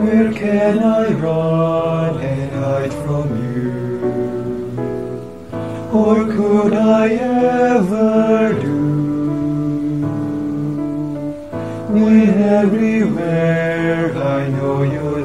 Where can I run and hide from you? Or could I ever do? When everywhere I know you're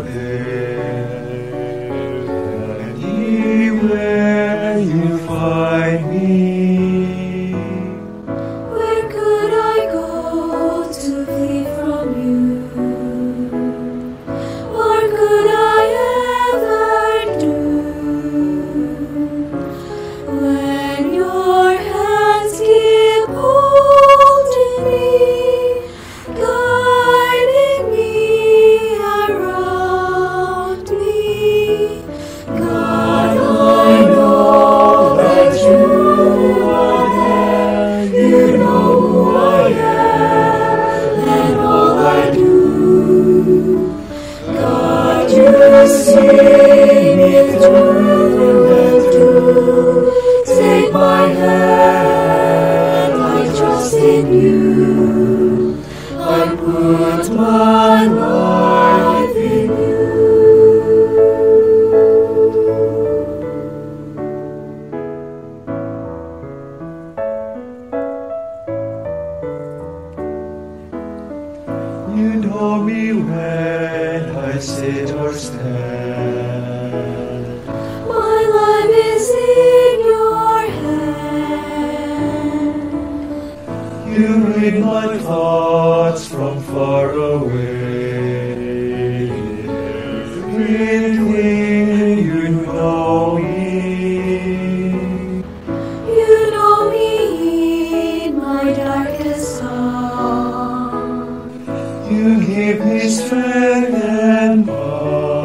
in you. You know me when I sit or stand. My life is in your hand. You read my thoughts from far away. Read You give me strength and power.